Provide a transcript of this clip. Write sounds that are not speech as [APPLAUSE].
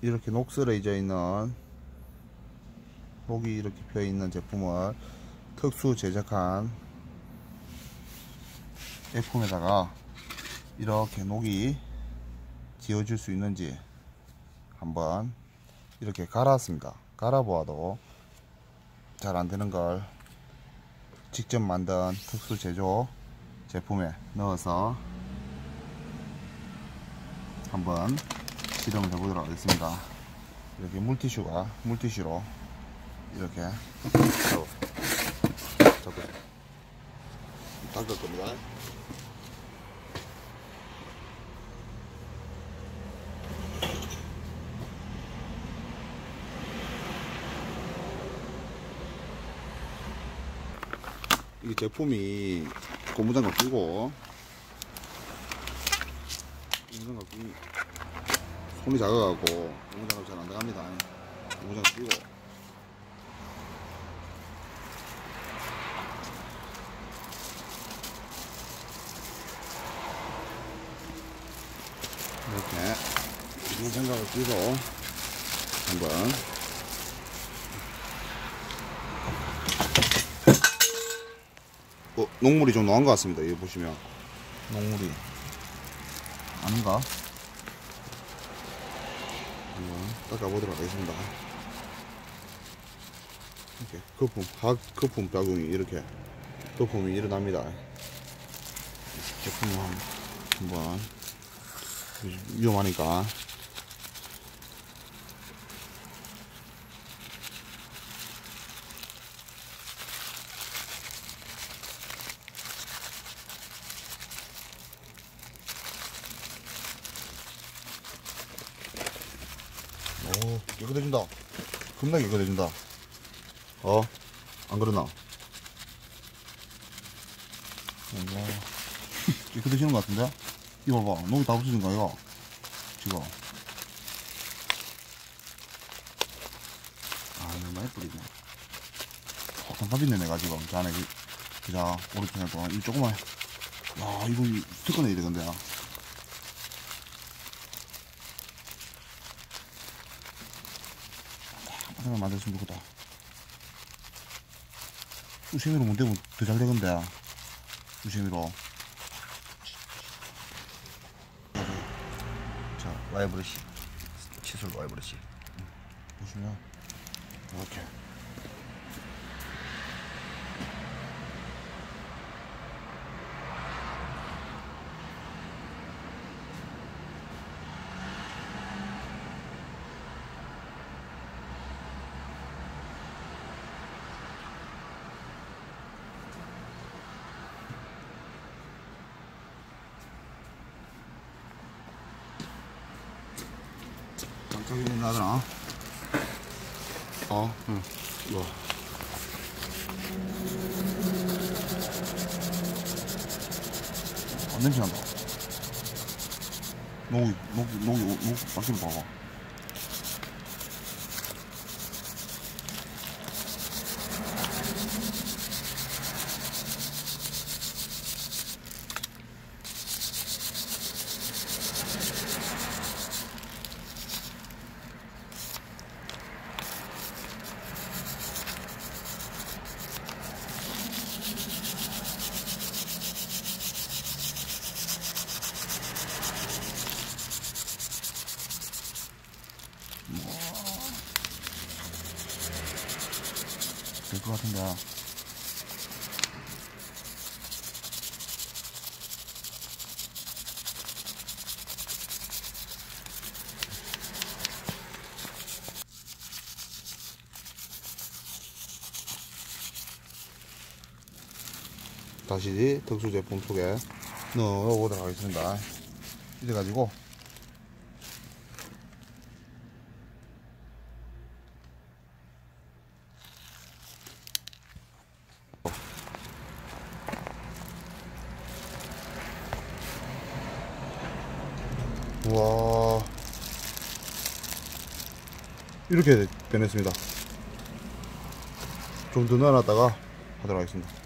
이렇게 녹슬어져 있는 녹이 이렇게 펴 있는 제품을 특수 제작한 제품에다가 이렇게 녹이 지워질 수 있는지 한번 이렇게 갈았습니다. 갈아보아도 잘 안되는 걸 직접 만든 특수 제조 제품에 넣어서 한번 실험을 해보도록 하겠습니다. 이렇게 물티슈가 물티슈로 이렇게 잡고 닦을 겁니다. 이 제품이 고무장갑 끼고 고무장갑 끼 손이 작아갖고 고무장갑 잘안 들어갑니다. 고무장갑 끼고. 이렇게 고무장갑을 끼고 한번. 어, 녹물이 좀 나온 것 같습니다. 여기 보시면. 녹물이. 아닌가? 한번 닦아보도록 하겠습니다. 이렇게 거품, 학 거품 작용이 이렇게 거품이 일어납니다. 제품을 한- 한번 위험하니까 오 깨끗해진다. 겁나 깨끗해진다. 어? 안 그러나? 어, 깨끗해지는 [LAUGHS] 것 같은데? 이거 봐봐. 녹이 다 없어진 거야 이거. 지금. 아 너무 많이 뿌리네. 삽있네 내가 지금. 저 안에 그- 그자 오른쪽에도 이 조그만. 야 이거 스티커 내야 되던데 하나 만들었으면 좋겠다. 수세미로 문대면 더 잘 되건데. 수세미로. 자, 와이브러시. 칫솔 와이브러시. 보시면, 이렇게. 깜짝이 나더라. 어, 응. 이거. 안 냄새 난다. 녹이, 녹이, 녹이, 녹, 밖으로 봐봐. 될 것 같은데. 다시 특수 제품 속에 넣어보도록 하겠습니다. 이래가지고 우와. 이렇게 변했습니다. 좀 더 넣어놨다가 하도록 하겠습니다